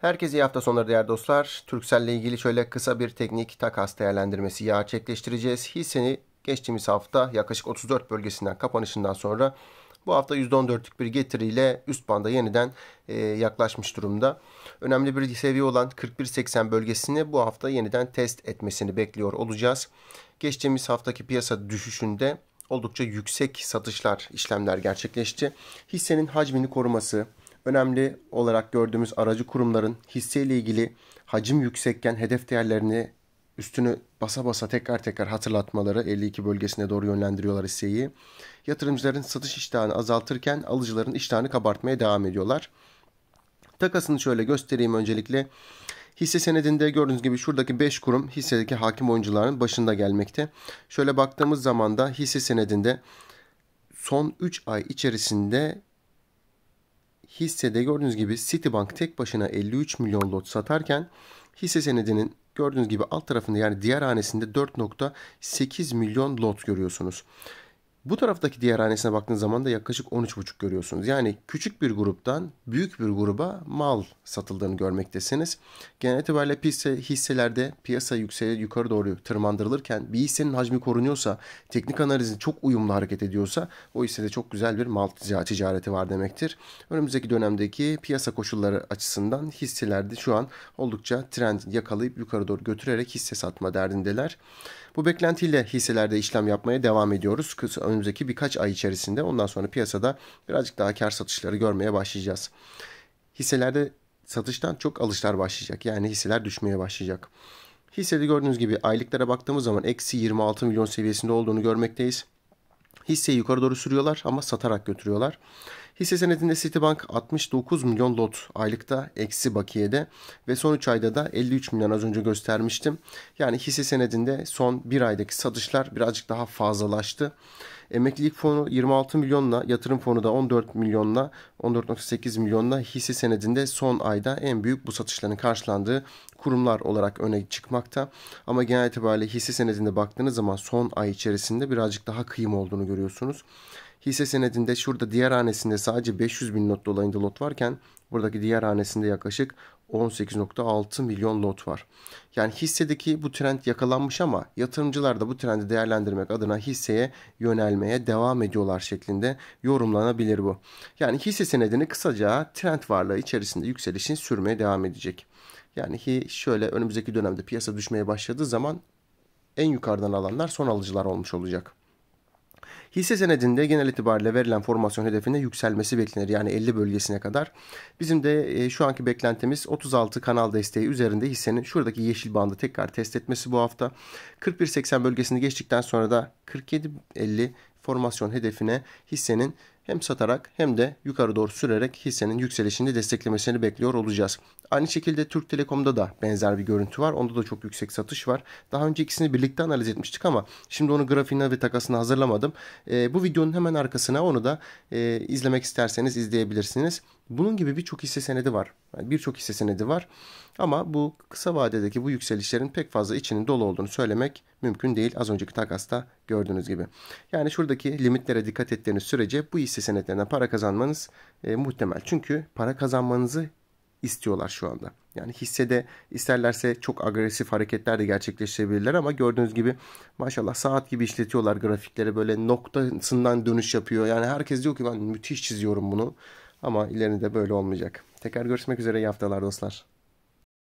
Herkese iyi hafta sonları değerli dostlar. Turkcell ile ilgili şöyle kısa bir teknik takas değerlendirmesi gerçekleştireceğiz. Hisseni geçtiğimiz hafta yaklaşık 34 bölgesinden kapanışından sonra bu hafta %14'lük bir getiriyle üst banda yeniden e, yaklaşmış durumda. Önemli bir seviye olan 41.80 bölgesini bu hafta yeniden test etmesini bekliyor olacağız. Geçtiğimiz haftaki piyasa düşüşünde oldukça yüksek satışlar, işlemler gerçekleşti. Hissenin hacmini koruması, önemli olarak gördüğümüz aracı kurumların hisseyle ilgili hacim yüksekken hedef değerlerini üstünü basa basa tekrar tekrar hatırlatmaları 52 bölgesine doğru yönlendiriyorlar hisseyi. Yatırımcıların satış iştahını azaltırken alıcıların iştahını kabartmaya devam ediyorlar. Takasını şöyle göstereyim öncelikle. Hisse senedinde gördüğünüz gibi şuradaki 5 kurum hissedeki hakim oyuncuların başında gelmekte. Şöyle baktığımız zaman da hisse senedinde son 3 ay içerisinde hissede gördüğünüz gibi Citibank tek başına 53 milyon lot satarken hisse senedinin gördüğünüz gibi alt tarafında yani diğer hanesinde 4.8 milyon lot görüyorsunuz. Bu taraftaki diğer hanesine baktığınız zaman da yaklaşık 13,5 görüyorsunuz. Yani küçük bir gruptan büyük bir gruba mal satıldığını görmektesiniz. Genel itibariyle hisse, hisselerde piyasa yükseli yukarı doğru tırmandırılırken bir hissenin hacmi korunuyorsa, teknik analizin çok uyumlu hareket ediyorsa o hissede çok güzel bir mal ticareti var demektir. Önümüzdeki dönemdeki piyasa koşulları açısından hisselerde şu an oldukça trend yakalayıp yukarı doğru götürerek hisse satma derdindeler. Bu beklentiyle hisselerde işlem yapmaya devam ediyoruz. Kısa önümüzdeki birkaç ay içerisinde ondan sonra piyasada birazcık daha kar satışları görmeye başlayacağız. Hisselerde satıştan çok alışlar başlayacak. Yani hisseler düşmeye başlayacak. Hissede gördüğünüz gibi aylıklara baktığımız zaman eksi 26 milyon seviyesinde olduğunu görmekteyiz. Hisseyi yukarı doğru sürüyorlar ama satarak götürüyorlar. Hisse senedinde Citibank 69 milyon lot aylıkta eksi bakiyede ve son 3 ayda da 53 milyon az önce göstermiştim. Yani hisse senedinde son 1 aydaki satışlar birazcık daha fazlalaştı. Emeklilik fonu 26 milyonla, yatırım fonu da 14 milyonla, 14.8 milyonla hisse senedinde son ayda en büyük bu satışların karşılandığı kurumlar olarak öne çıkmakta. Ama genel itibariyle hisse senedinde baktığınız zaman son ay içerisinde birazcık daha kıyım olduğunu görüyorsunuz. Hisse senedinde şurada diğer hanesinde sadece 500 bin not dolayında lot varken buradaki diğer hanesinde yaklaşık 18.6 milyon lot var. Yani hissedeki bu trend yakalanmış ama yatırımcılar da bu trendi değerlendirmek adına hisseye yönelmeye devam ediyorlar şeklinde yorumlanabilir bu. Yani hisse senedini kısaca trend varlığı içerisinde yükselişin sürmeye devam edecek. Yani şöyle önümüzdeki dönemde piyasa düşmeye başladığı zaman en yukarıdan alanlar son alıcılar olmuş olacak. Hisse senedinde genel itibariyle verilen formasyon hedefine yükselmesi beklenir. Yani 50 bölgesine kadar. Bizim de e, şu anki beklentimiz 36 kanal desteği üzerinde hissenin şuradaki yeşil bandı tekrar test etmesi bu hafta. 41.80 bölgesini geçtikten sonra da 47.50 formasyon hedefine hissenin hem satarak hem de yukarı doğru sürerek hissenin yükselişini desteklemesini bekliyor olacağız. Aynı şekilde Türk Telekom'da da benzer bir görüntü var. Onda da çok yüksek satış var. Daha önce ikisini birlikte analiz etmiştik ama şimdi onu grafiğine ve takasını hazırlamadım. E, bu videonun hemen arkasına onu da e, izlemek isterseniz izleyebilirsiniz. Bunun gibi birçok hisse senedi var. Yani birçok hisse senedi var. Ama bu kısa vadedeki bu yükselişlerin pek fazla içinin dolu olduğunu söylemek mümkün değil. Az önceki takasta gördüğünüz gibi. Yani şuradaki limitlere dikkat ettiğiniz sürece bu hisse senetlerinden para kazanmanız e, muhtemel. Çünkü para kazanmanızı istiyorlar şu anda. Yani hissede isterlerse çok agresif hareketler de gerçekleştirebilirler ama gördüğünüz gibi maşallah saat gibi işletiyorlar grafikleri böyle noktasından dönüş yapıyor. Yani herkes diyor ki ben müthiş çiziyorum bunu ama ileride böyle olmayacak. Tekrar görüşmek üzere iyi haftalar dostlar.